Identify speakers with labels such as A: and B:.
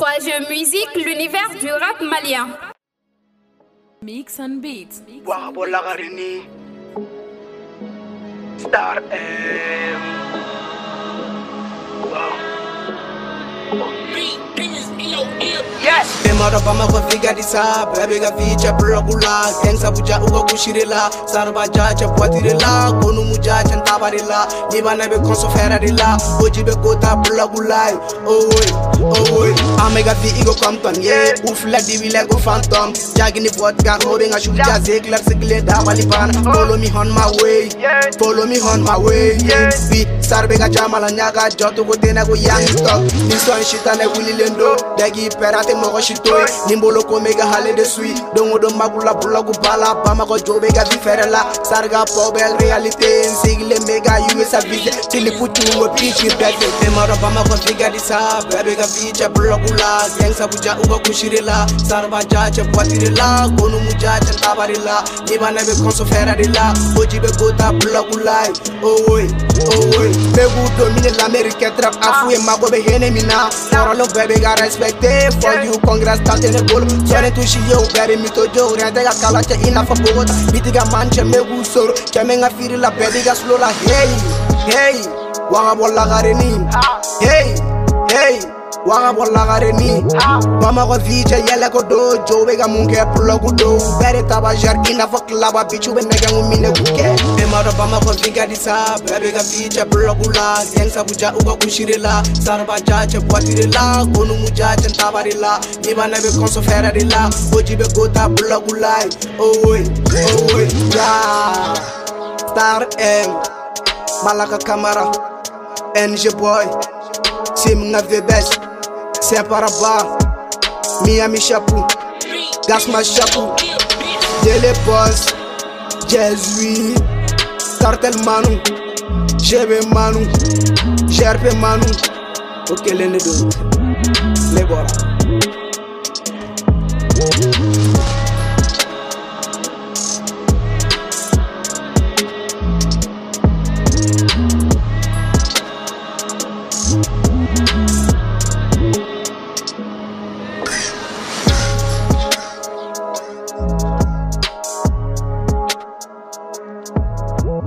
A: 3G Musique, l'univers du rap malien.
B: Mix and Beats.
C: Star Yes Emara bama kwa figa disa Bebe ga ficha kula Gangsa buja uga kushirila Sarba jaja bwatirila Konu muja chantabarila Niba nebe konso ferarila Oji be kota oi, oh oi. Amega fi igo compton yeah. Ufla diwi lego phantom. Jagini vodka Hobe nga shuja zekler sikle da walipan Follow me on my way. Follow me on my way. Yeah. Bi sarbe ga jamala nyaga Jotu go tena go young stock. Nison shita ne wili lendo. Dagi perate mogo shitoy Nimbolo ko mega hale de sui. Dongo do magula blogu bala Bama ko jobe ga vi ferela Sarga pobel realite Nsigle mega USA vise. Tili putu ngo pichi bete Emaro bama ko figa disa Bebe ga vicha blogu la Gangsa buja ugo kushirila Sarba jache bwatirila Konu mujache ntabarila Niba nebe konso ferarila Oji be gota blogu la Oh oi, oh oi Megu domine l'Amérique trap. Afouye mago be hene mina. Moralo bebe ga respecte. For you congrats bolo Sone tushi yo gari mito jo Rente ga kalache ina fa bogota Biti ga megu soro Keme nga firi la bebe ga slow la Hey, hey. Waga bolla gare ni Hey, hey Waga bolla gare ni. Mama ko viche yele ko do Jo be ga munke pulo ku do. Bere taba jar ina fa klaba Bichu be nega ngumine kuke. Emaro bama ko viga disa Bebe ga viche pulo ku la. Gangsa buja uga kushirila Sarba jache bwatirila Konu mujache ntabarila Niba nebe konso ferarila Oji be gota pulo ku la. Oh oi, oh oi, yeah Star M Malaka Kamara NG Boy Sim nga Semparaba Miami Chapu Gasma Chapu Dele Boss Jesui Cartel Manu GB Manu GRP Manu. Ok lene do Le